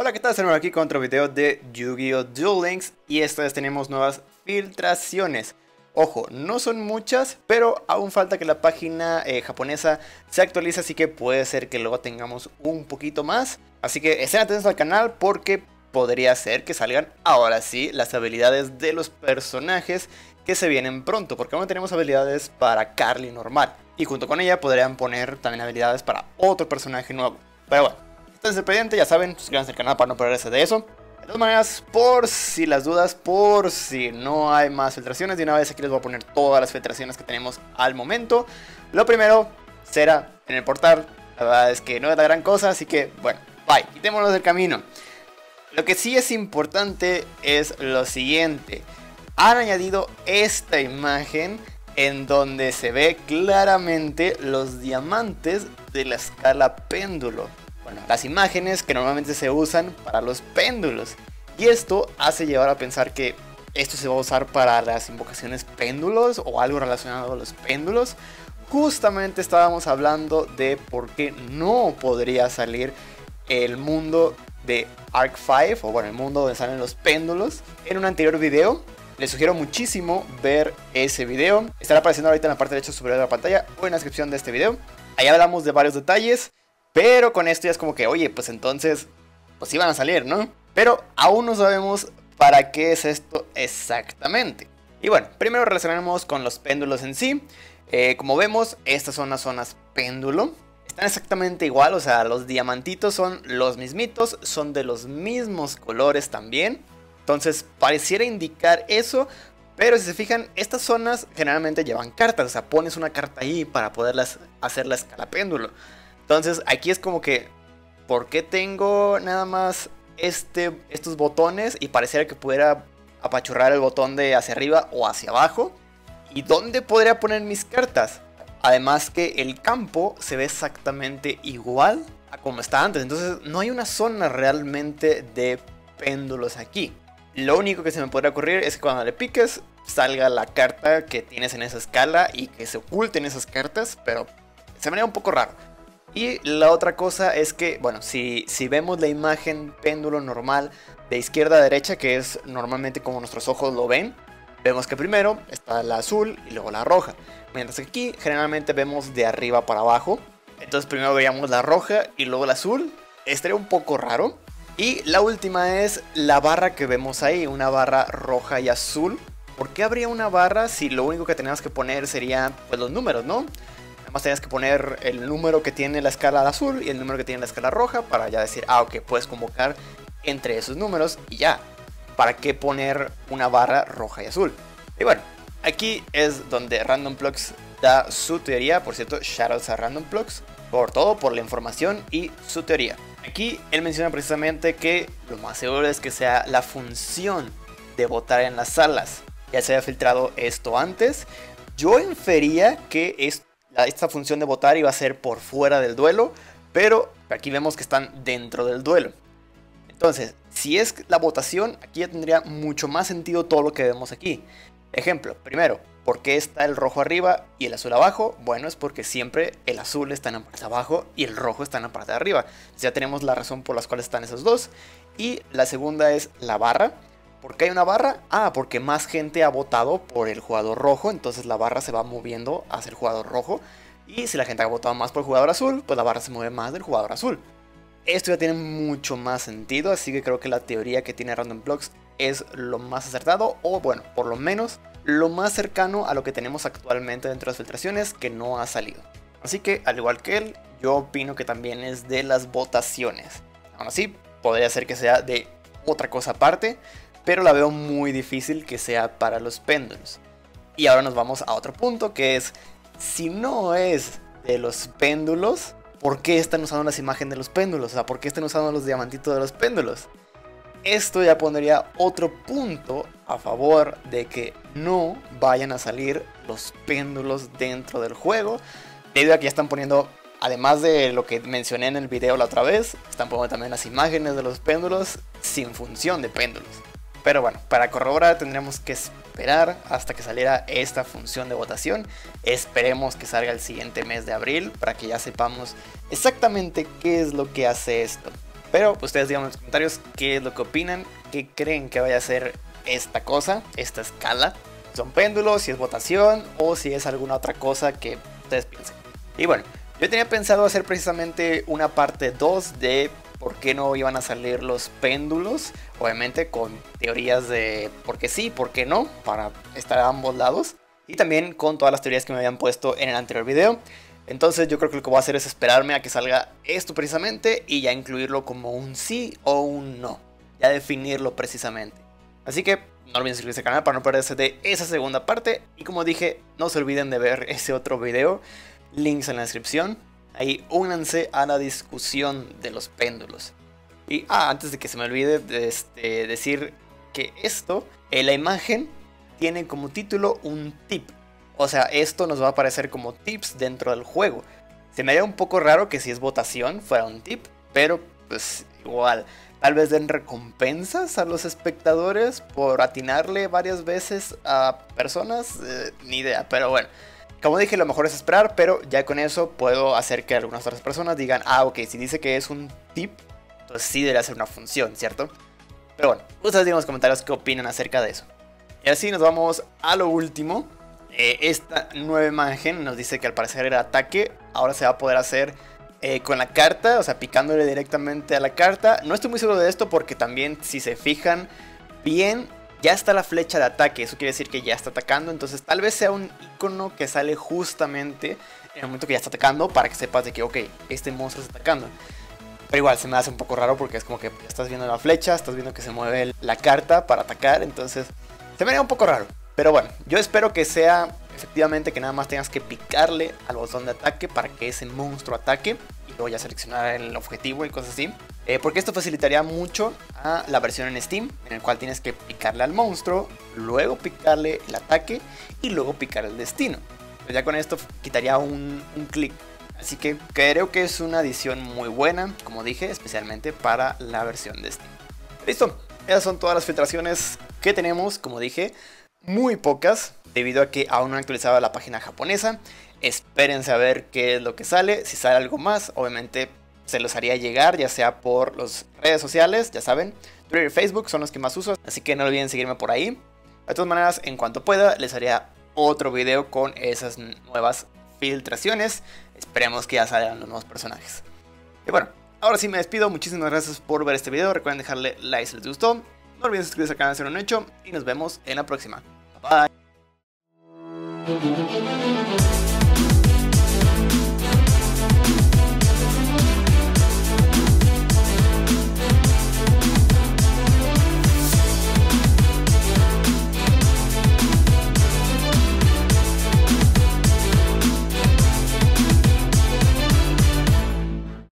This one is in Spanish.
Hola, ¿qué tal? Estamos aquí con otro video de Yu-Gi-Oh! Duel Links y esta vez tenemos nuevas filtraciones. Ojo, no son muchas, pero aún falta que la página eh, japonesa se actualice, así que puede ser que luego tengamos un poquito más. Así que estén atentos al canal porque podría ser que salgan ahora sí las habilidades de los personajes que se vienen pronto, porque aún tenemos habilidades para Carly normal. Y junto con ella podrían poner también habilidades para otro personaje nuevo. Pero bueno, Estén pendiente, ya saben, suscríbanse al canal para no perderse de eso. De todas maneras, por si las dudas, por si no hay más filtraciones, de una vez aquí les voy a poner todas las filtraciones que tenemos al momento. Lo primero será en el portal, la verdad es que no es la gran cosa, así que bueno, bye, quitémonos del camino. Lo que sí es importante es lo siguiente. Han añadido esta imagen en donde se ve claramente los diamantes de la escala péndulo las imágenes que normalmente se usan para los péndulos. Y esto hace llevar a pensar que esto se va a usar para las invocaciones péndulos o algo relacionado a los péndulos. Justamente estábamos hablando de por qué no podría salir el mundo de Arc 5, o bueno, el mundo donde salen los péndulos, en un anterior video. Les sugiero muchísimo ver ese video. Estará apareciendo ahorita en la parte derecha superior de la pantalla o en la descripción de este video. Ahí hablamos de varios detalles. Pero con esto ya es como que, oye, pues entonces, pues iban a salir, ¿no? Pero aún no sabemos para qué es esto exactamente. Y bueno, primero relacionamos con los péndulos en sí. Eh, como vemos, estas son las zonas péndulo. Están exactamente igual, o sea, los diamantitos son los mismitos, son de los mismos colores también. Entonces pareciera indicar eso, pero si se fijan, estas zonas generalmente llevan cartas, o sea, pones una carta ahí para poderlas hacer la escala péndulo. Entonces aquí es como que, ¿por qué tengo nada más este, estos botones y pareciera que pudiera apachurrar el botón de hacia arriba o hacia abajo? ¿Y dónde podría poner mis cartas? Además que el campo se ve exactamente igual a como está antes. Entonces no hay una zona realmente de péndulos aquí. Lo único que se me podría ocurrir es que cuando le piques salga la carta que tienes en esa escala y que se oculten esas cartas. Pero se me haría un poco raro. Y la otra cosa es que, bueno, si, si vemos la imagen péndulo normal de izquierda a derecha, que es normalmente como nuestros ojos lo ven, vemos que primero está la azul y luego la roja. Mientras que aquí generalmente vemos de arriba para abajo. Entonces primero veríamos la roja y luego la azul. Estaría un poco raro. Y la última es la barra que vemos ahí, una barra roja y azul. ¿Por qué habría una barra si lo único que tenemos que poner serían pues, los números, no? Nada más tenías que poner el número que tiene la escala azul y el número que tiene la escala roja para ya decir, ah, ok, puedes convocar entre esos números y ya. ¿Para qué poner una barra roja y azul? Y bueno, aquí es donde Random Plugs da su teoría. Por cierto, shoutouts a Random Plugs por todo, por la información y su teoría. Aquí él menciona precisamente que lo más seguro es que sea la función de votar en las salas. Ya se había filtrado esto antes. Yo infería que esto esta función de votar iba a ser por fuera del duelo, pero aquí vemos que están dentro del duelo. Entonces, si es la votación, aquí ya tendría mucho más sentido todo lo que vemos aquí. Ejemplo, primero, ¿por qué está el rojo arriba y el azul abajo? Bueno, es porque siempre el azul está en la parte de abajo y el rojo está en la parte de arriba. ya tenemos la razón por las cuales están esos dos. Y la segunda es la barra. ¿Por qué hay una barra? Ah, porque más gente ha votado por el jugador rojo, entonces la barra se va moviendo hacia el jugador rojo. Y si la gente ha votado más por el jugador azul, pues la barra se mueve más del jugador azul. Esto ya tiene mucho más sentido, así que creo que la teoría que tiene Random Blocks es lo más acertado, o bueno, por lo menos lo más cercano a lo que tenemos actualmente dentro de las filtraciones que no ha salido. Así que, al igual que él, yo opino que también es de las votaciones. Aún así, podría ser que sea de otra cosa aparte, pero la veo muy difícil que sea para los péndulos. Y ahora nos vamos a otro punto que es, si no es de los péndulos, ¿por qué están usando las imágenes de los péndulos? O sea, ¿por qué están usando los diamantitos de los péndulos? Esto ya pondría otro punto a favor de que no vayan a salir los péndulos dentro del juego. Debido a que ya están poniendo, además de lo que mencioné en el video la otra vez, están poniendo también las imágenes de los péndulos sin función de péndulos. Pero bueno, para corroborar tendremos que esperar hasta que saliera esta función de votación. Esperemos que salga el siguiente mes de abril para que ya sepamos exactamente qué es lo que hace esto. Pero ustedes digan en los comentarios qué es lo que opinan, qué creen que vaya a ser esta cosa, esta escala. Son péndulos, si es votación o si es alguna otra cosa que ustedes piensen. Y bueno, yo tenía pensado hacer precisamente una parte 2 de por qué no iban a salir los péndulos. Obviamente con teorías de por qué sí, por qué no, para estar a ambos lados. Y también con todas las teorías que me habían puesto en el anterior video. Entonces yo creo que lo que voy a hacer es esperarme a que salga esto precisamente y ya incluirlo como un sí o un no. Ya definirlo precisamente. Así que no olviden suscribirse al canal para no perderse de esa segunda parte. Y como dije, no se olviden de ver ese otro video. Links en la descripción. Ahí únanse a la discusión de los péndulos. Y ah, antes de que se me olvide este, decir que esto, en la imagen, tiene como título un tip. O sea, esto nos va a aparecer como tips dentro del juego. Se me haría un poco raro que si es votación fuera un tip, pero pues igual. Tal vez den recompensas a los espectadores por atinarle varias veces a personas. Eh, ni idea, pero bueno. Como dije, lo mejor es esperar, pero ya con eso puedo hacer que algunas otras personas digan, ah, ok, si dice que es un tip, entonces sí debería ser una función, ¿cierto? Pero bueno, ustedes digan en los comentarios qué opinan acerca de eso. Y así nos vamos a lo último, eh, esta nueva imagen nos dice que al parecer el ataque ahora se va a poder hacer eh, con la carta, o sea, picándole directamente a la carta. No estoy muy seguro de esto porque también si se fijan bien, ya está la flecha de ataque. Eso quiere decir que ya está atacando. Entonces tal vez sea un icono que sale justamente en el momento que ya está atacando para que sepas de que, ok, este monstruo está atacando. Pero igual se me hace un poco raro porque es como que estás viendo la flecha, estás viendo que se mueve la carta para atacar. Entonces se me haría un poco raro. Pero bueno, yo espero que sea efectivamente que nada más tengas que picarle al botón de ataque para que ese monstruo ataque y luego ya seleccionar el objetivo y cosas así. Eh, porque esto facilitaría mucho a la versión en Steam, en el cual tienes que picarle al monstruo, luego picarle el ataque y luego picar el destino. Pues ya con esto quitaría un, un clic. Así que creo que es una adición muy buena, como dije, especialmente para la versión de Steam. Listo, esas son todas las filtraciones que tenemos, como dije muy pocas, debido a que aún no han actualizado la página japonesa. Espérense a ver qué es lo que sale. Si sale algo más, obviamente se los haría llegar, ya sea por las redes sociales, ya saben. Twitter y Facebook son los que más uso, así que no olviden seguirme por ahí. De todas maneras, en cuanto pueda, les haría otro video con esas nuevas filtraciones. Esperemos que ya salgan los nuevos personajes. Y bueno, ahora sí me despido. Muchísimas gracias por ver este video. Recuerden dejarle like si les gustó. No olviden suscribirse al canal si no lo han hecho. Y nos vemos en la próxima. Bye.